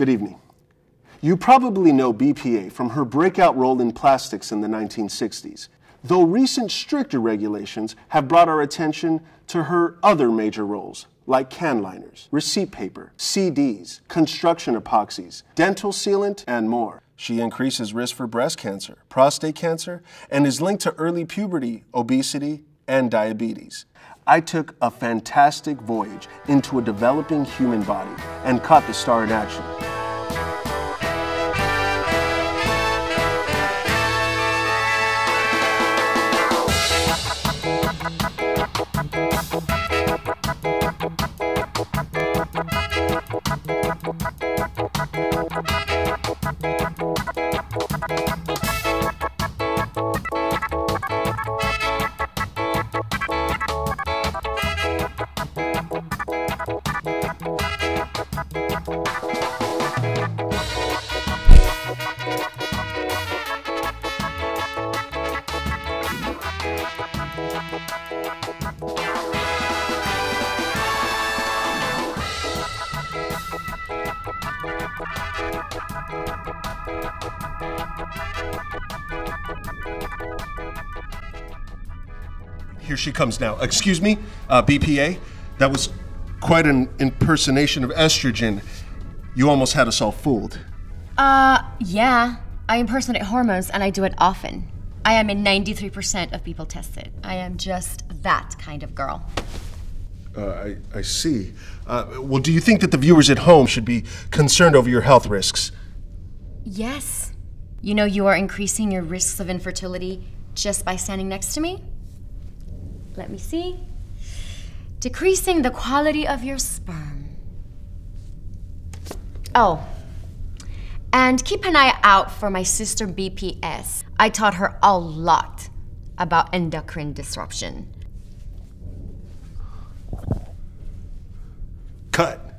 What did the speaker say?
Good evening. You probably know BPA from her breakout role in plastics in the 1960s, though recent stricter regulations have brought our attention to her other major roles, like can liners, receipt paper, CDs, construction epoxies, dental sealant, and more. She increases risk for breast cancer, prostate cancer, and is linked to early puberty, obesity, and diabetes. I took a fantastic voyage into a developing human body and caught the star in action. Thank Here she comes now. Excuse me, uh, BPA. That was quite an impersonation of estrogen. You almost had us all fooled. Uh, yeah. I impersonate hormones and I do it often. I am in 93% of people tested. I am just that kind of girl. Uh, I, I see. Uh, well, do you think that the viewers at home should be concerned over your health risks? Yes. You know, you are increasing your risks of infertility just by standing next to me? Let me see. Decreasing the quality of your sperm. Oh, and keep an eye out for my sister BPS. I taught her a lot about endocrine disruption. Cut.